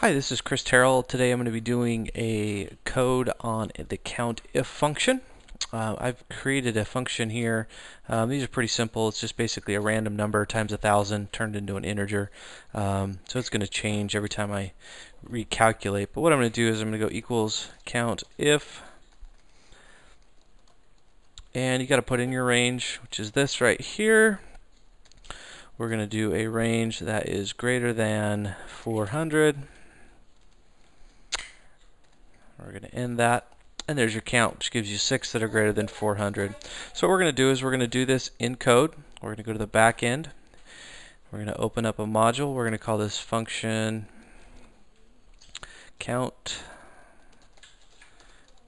Hi, this is Chris Terrell. Today I'm going to be doing a code on the count if function. Uh, I've created a function here. Um, these are pretty simple. It's just basically a random number times a thousand turned into an integer. Um, so it's going to change every time I recalculate. But what I'm going to do is I'm going to go equals count if and you got to put in your range, which is this right here. We're going to do a range that is greater than 400 we're going to end that. And there's your count, which gives you six that are greater than 400. So what we're going to do is we're going to do this in code. We're going to go to the back end. We're going to open up a module. We're going to call this function count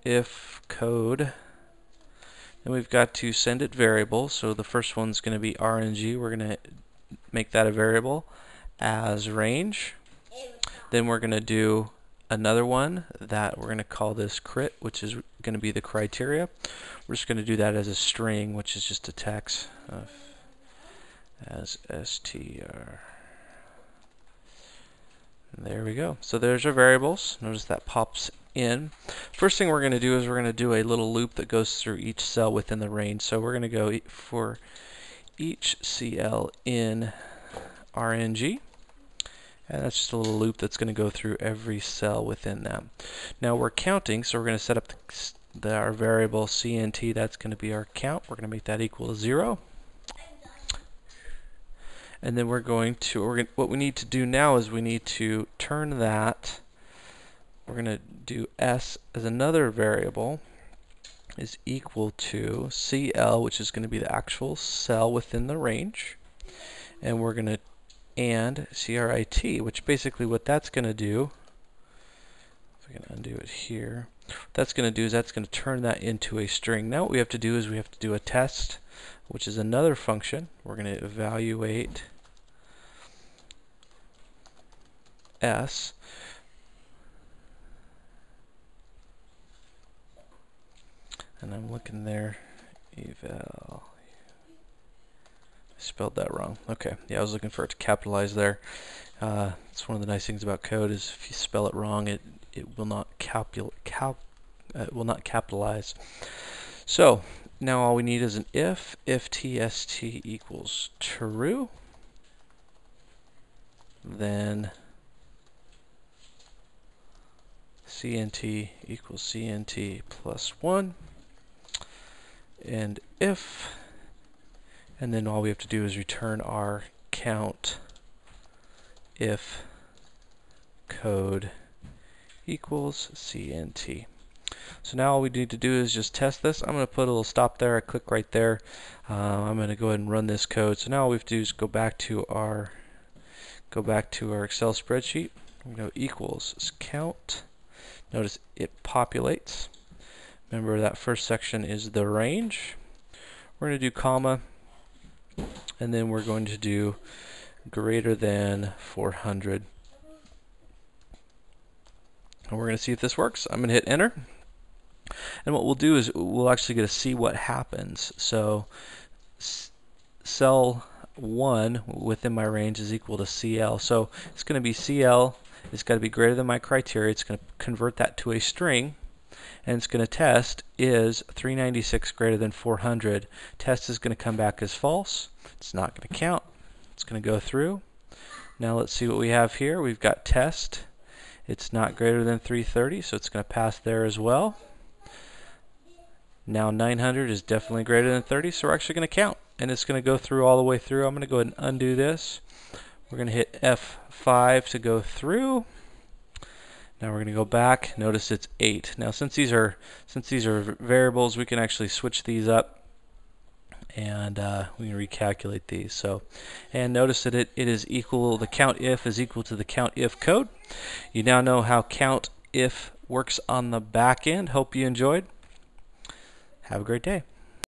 if code. And we've got to send it variables. So the first one's going to be RNG. We're going to make that a variable as range. Then we're going to do another one that we're going to call this crit, which is going to be the criteria. We're just going to do that as a string, which is just a text of as str. There we go. So there's our variables. Notice that pops in. First thing we're going to do is we're going to do a little loop that goes through each cell within the range. So we're going to go for each CL in RNG. And that's just a little loop that's going to go through every cell within them. Now we're counting, so we're going to set up the, the, our variable CNT. That's going to be our count. We're going to make that equal to 0. And then we're going to, we're going, what we need to do now is we need to turn that, we're going to do S as another variable is equal to CL, which is going to be the actual cell within the range. And we're going to and CRIT, which basically what that's going to do, if I can undo it here, that's going to do is that's going to turn that into a string. Now what we have to do is we have to do a test, which is another function. We're going to evaluate S. And I'm looking there, eval spelled that wrong. Okay, yeah, I was looking for it to capitalize there. Uh, it's one of the nice things about code is if you spell it wrong, it it will not capul cap uh, will not capitalize. So now all we need is an if if tst equals true, then cnt equals cnt plus one, and if and then all we have to do is return our count if code equals CNT. So now all we need to do is just test this. I'm going to put a little stop there. I click right there. Uh, I'm going to go ahead and run this code. So now all we have to do is go back to our go back to our Excel spreadsheet. We go equals count. Notice it populates. Remember that first section is the range. We're going to do comma and then we're going to do greater than 400 and we're going to see if this works. I'm going to hit enter. And what we'll do is we'll actually get to see what happens. So cell 1 within my range is equal to CL so it's going to be CL it's got to be greater than my criteria. It's going to convert that to a string and it's going to test is 396 greater than 400. Test is going to come back as false. It's not going to count. It's going to go through. Now let's see what we have here. We've got test. It's not greater than 330, so it's going to pass there as well. Now 900 is definitely greater than 30, so we're actually going to count. And it's going to go through all the way through. I'm going to go ahead and undo this. We're going to hit F5 to go through. Now we're going to go back. Notice it's 8. Now since these are since these are variables, we can actually switch these up and uh, we can recalculate these. So, and notice that it, it is equal, the count if is equal to the count if code. You now know how count if works on the back end. Hope you enjoyed. Have a great day.